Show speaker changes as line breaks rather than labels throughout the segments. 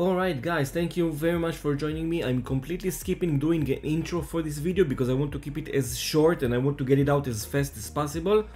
Alright guys, thank you very much for joining me. I'm completely skipping doing an intro for this video because I want to keep it as short and I want to get it out as fast as possible.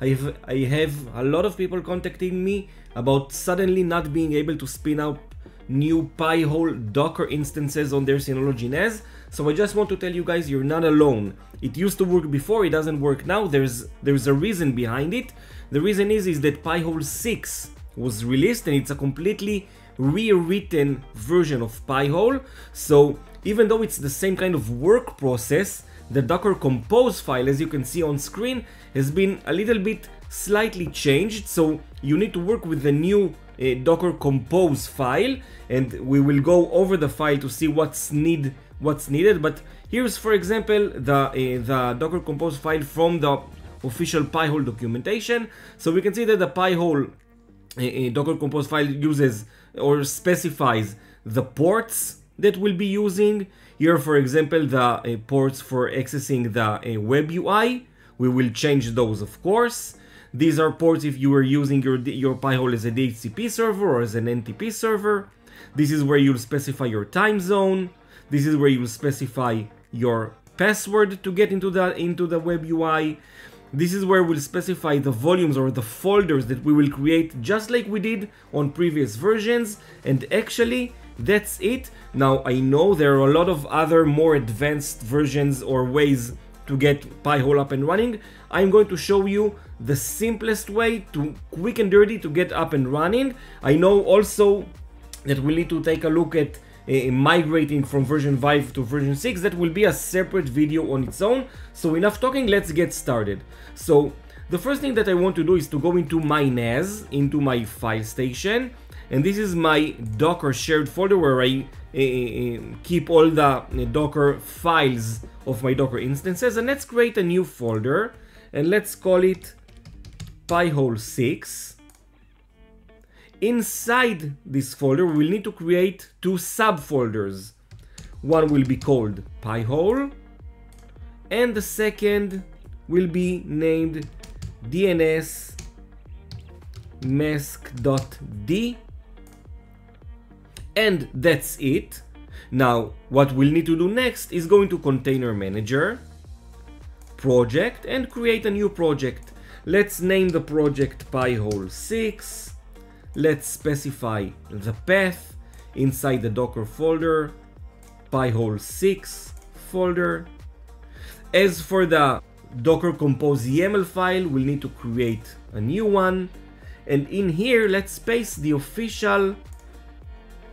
I have, I have a lot of people contacting me about suddenly not being able to spin up new Pi-hole Docker instances on their Synology NAS. So I just want to tell you guys you're not alone. It used to work before, it doesn't work now. There's there's a reason behind it. The reason is is that Pi-hole 6 was released and it's a completely rewritten version of Pi-hole. So even though it's the same kind of work process, the Docker Compose file, as you can see on screen, has been a little bit slightly changed. So you need to work with the new uh, Docker Compose file, and we will go over the file to see what's need what's needed. But here's, for example, the uh, the Docker Compose file from the official Pi-hole documentation. So we can see that the Pi-hole uh, Docker Compose file uses or specifies the ports that we'll be using. Here, for example, the uh, ports for accessing the uh, web UI. We will change those, of course. These are ports if you are using your, your Pi-hole as a DHCP server or as an NTP server. This is where you'll specify your time zone. This is where you'll specify your password to get into the into the web UI. This is where we'll specify the volumes or the folders that we will create just like we did on previous versions and actually that's it. Now I know there are a lot of other more advanced versions or ways to get Pi-hole up and running. I'm going to show you the simplest way to quick and dirty to get up and running. I know also that we need to take a look at migrating from version 5 to version 6 that will be a separate video on its own. So enough talking let's get started. So the first thing that I want to do is to go into my NAS into my file station and this is my docker shared folder where I uh, keep all the uh, docker files of my docker instances and let's create a new folder and let's call it pi-hole 6 Inside this folder, we'll need to create two subfolders. One will be called Pi-hole, and the second will be named DNS mask.d and that's it. Now, what we'll need to do next is go into Container Manager, Project, and create a new project. Let's name the project Pi-hole 6 let's specify the path inside the docker folder pi-hole 6 folder. As for the docker compose yaml file we'll need to create a new one. And in here let's paste the official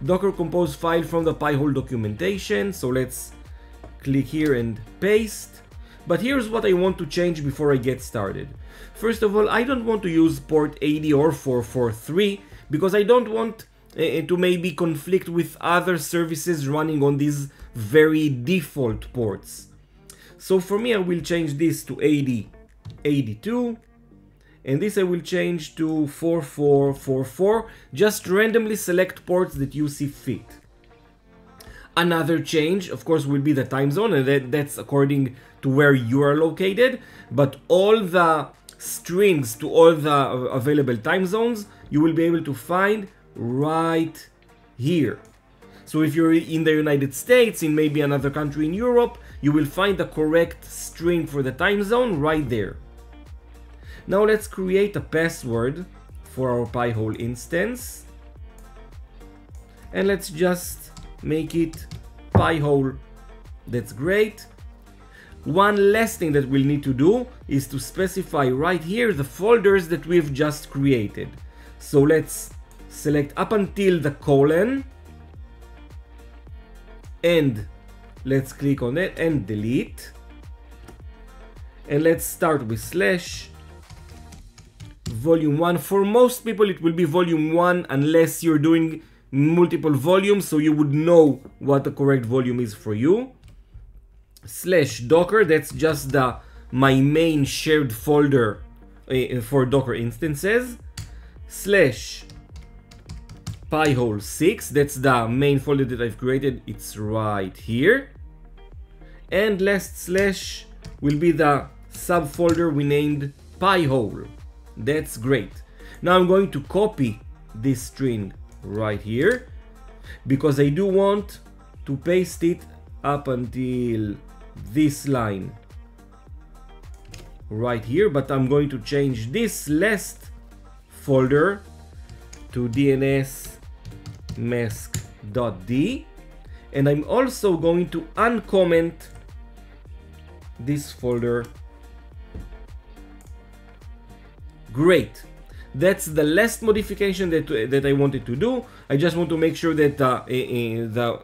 docker compose file from the pi-hole documentation. So let's click here and paste but here's what I want to change before I get started. First of all, I don't want to use port 80 or 443 because I don't want uh, to maybe conflict with other services running on these very default ports. So for me, I will change this to 80, 82, and this I will change to 4444. Just randomly select ports that you see fit. Another change, of course, will be the time zone, and that, that's according to where you are located, but all the strings to all the available time zones you will be able to find right here. So if you're in the United States, in maybe another country in Europe, you will find the correct string for the time zone right there. Now let's create a password for our Pi-hole instance. And let's just make it Pi-hole. That's great. One last thing that we'll need to do is to specify right here the folders that we've just created. So let's select up until the colon and let's click on it and delete. And let's start with slash volume 1. For most people it will be volume 1 unless you're doing multiple volumes so you would know what the correct volume is for you. Slash docker, that's just the my main shared folder uh, for docker instances slash pi-hole 6 that's the main folder that I've created it's right here. And last slash will be the subfolder we named pi-hole. That's great. Now I'm going to copy this string right here because I do want to paste it up until this line right here but I'm going to change this last folder to dns mask.d and I'm also going to uncomment this folder. Great. That's the last modification that, that I wanted to do. I just want to make sure that uh, uh, the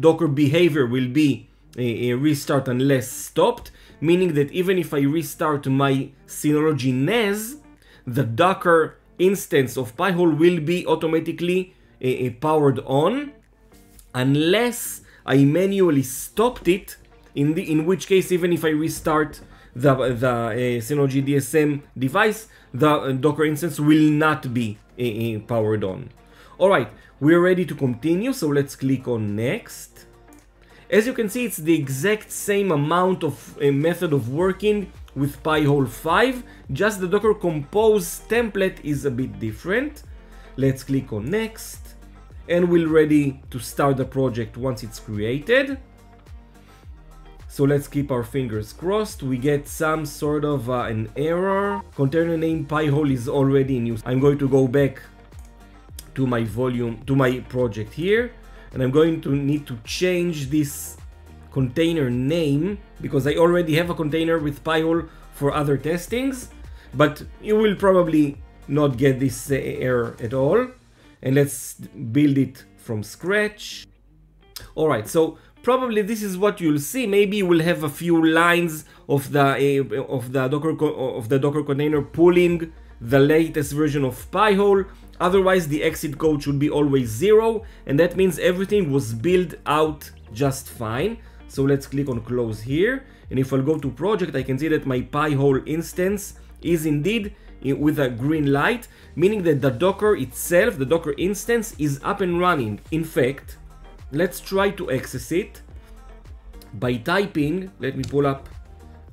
Docker behavior will be restart unless stopped, meaning that even if I restart my Synology NAS, the Docker instance of Pi-hole will be automatically uh, powered on unless I manually stopped it, in, the, in which case even if I restart the, the uh, Synology DSM device, the uh, Docker instance will not be powered on. Alright, we're ready to continue, so let's click on next. As you can see, it's the exact same amount of a method of working with Pi-hole 5, just the Docker Compose template is a bit different. Let's click on next, and we're ready to start the project once it's created. So let's keep our fingers crossed. We get some sort of uh, an error. Container name Pi-hole is already in use. I'm going to go back to my volume, to my project here. And I'm going to need to change this container name because I already have a container with Pi-hole for other testings. But you will probably not get this uh, error at all. And let's build it from scratch. Alright, so probably this is what you'll see. Maybe you will have a few lines of the uh, of the Docker of the Docker container pulling the latest version of Pi-hole Otherwise the exit code should be always zero and that means everything was built out just fine. So let's click on close here and if I'll go to project I can see that my Pi-hole instance is indeed with a green light, meaning that the Docker itself, the Docker instance is up and running. In fact, let's try to access it by typing, let me pull up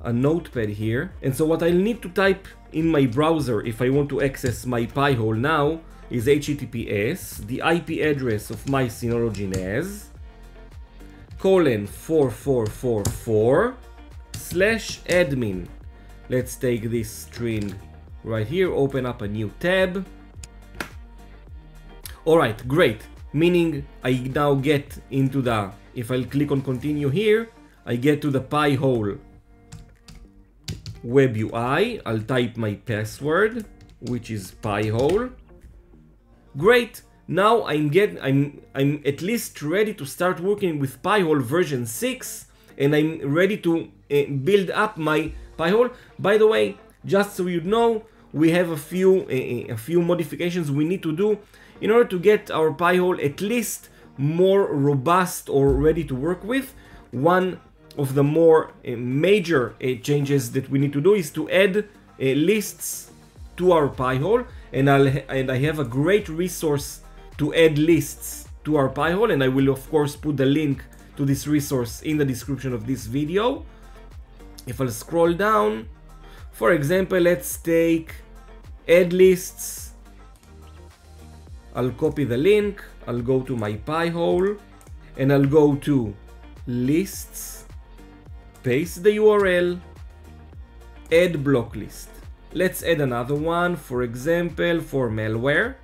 a notepad here. And so what I'll need to type in my browser if I want to access my Pi-hole now is HTTPS, the IP address of my Synology NAS, colon 4444 slash admin. Let's take this string right here, open up a new tab. Alright, great. Meaning I now get into the, if i click on continue here, I get to the Pi-hole web UI. I'll type my password, which is Pi-hole. Great, now I'm get I'm I'm at least ready to start working with Pi-hole version 6 and I'm ready to uh, build up my Pi-hole. By the way, just so you know, we have a few uh, a few modifications we need to do in order to get our Pi-hole at least more robust or ready to work with. One of the more uh, major changes that we need to do is to add lists to our Pi-hole and, I'll and I have a great resource to add lists to our Pi-hole and I will of course put the link to this resource in the description of this video. If I'll scroll down, for example, let's take add lists. I'll copy the link, I'll go to my Pi-hole and I'll go to lists, paste the URL, add block list. Let's add another one, for example, for malware.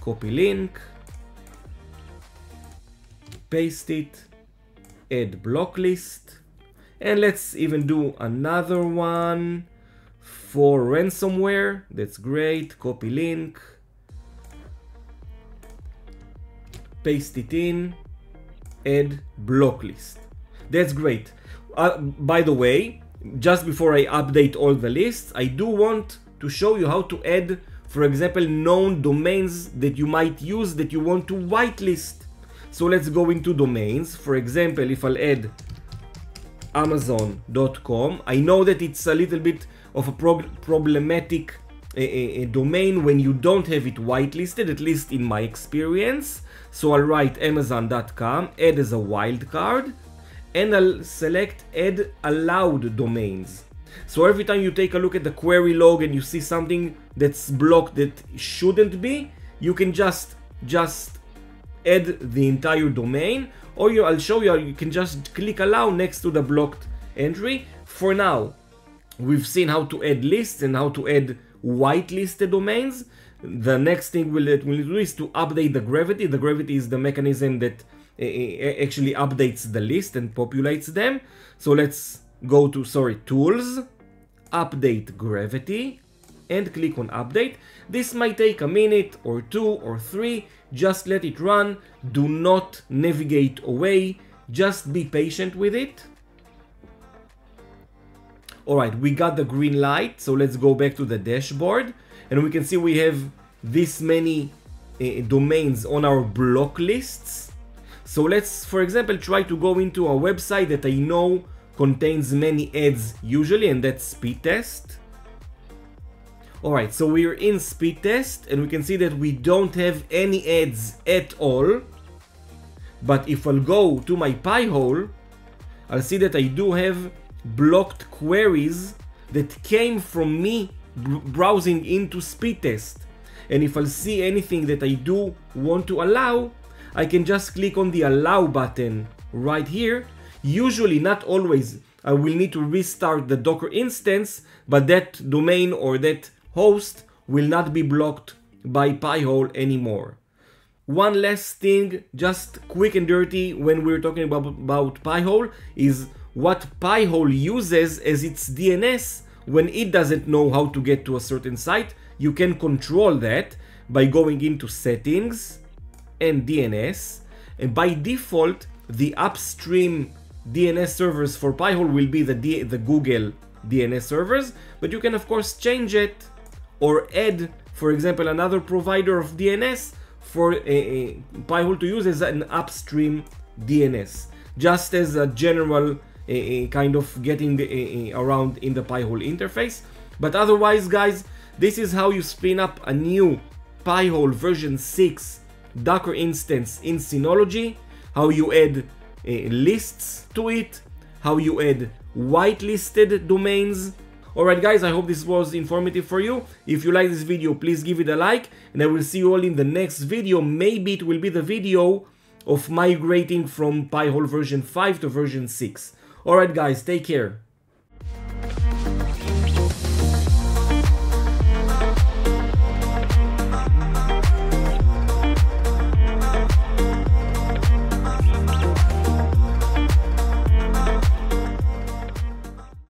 Copy link, paste it, add block list, and let's even do another one for ransomware. That's great. Copy link, paste it in, add block list. That's great. Uh, by the way, just before I update all the lists, I do want to show you how to add, for example, known domains that you might use that you want to whitelist. So let's go into domains. For example, if I'll add amazon.com, I know that it's a little bit of a problematic a, a domain when you don't have it whitelisted, at least in my experience. So I'll write amazon.com, add as a wildcard and I'll select add allowed domains. So every time you take a look at the query log and you see something that's blocked that shouldn't be, you can just just add the entire domain or you, I'll show you you can just click allow next to the blocked entry. For now, we've seen how to add lists and how to add whitelisted domains. The next thing we'll, we'll do is to update the gravity. The gravity is the mechanism that actually updates the list and populates them. So let's go to, sorry, tools, update gravity, and click on update. This might take a minute or two or three, just let it run, do not navigate away, just be patient with it. Alright, we got the green light, so let's go back to the dashboard and we can see we have this many uh, domains on our block lists. So let's, for example, try to go into a website that I know contains many ads usually, and that's speed test. Alright, so we're in speed test and we can see that we don't have any ads at all. But if I'll go to my Pi-hole, I'll see that I do have blocked queries that came from me browsing into speed test. And if I'll see anything that I do want to allow, I can just click on the allow button right here. Usually, not always, I will need to restart the Docker instance, but that domain or that host will not be blocked by Pi-hole anymore. One last thing, just quick and dirty when we're talking about, about Pi-hole is what Pi-hole uses as its DNS when it doesn't know how to get to a certain site. You can control that by going into settings and DNS and by default the upstream DNS servers for Pi-hole will be the, D the Google DNS servers but you can of course change it or add, for example, another provider of DNS for a, a Pi-hole to use as an upstream DNS, just as a general a, a kind of getting around in the Pi-hole interface. But otherwise, guys, this is how you spin up a new Pi-hole version 6 Docker instance in Synology, how you add uh, lists to it, how you add whitelisted domains, Alright guys, I hope this was informative for you. If you like this video, please give it a like and I will see you all in the next video. Maybe it will be the video of migrating from Pi-hole version 5 to version 6. Alright guys, take care.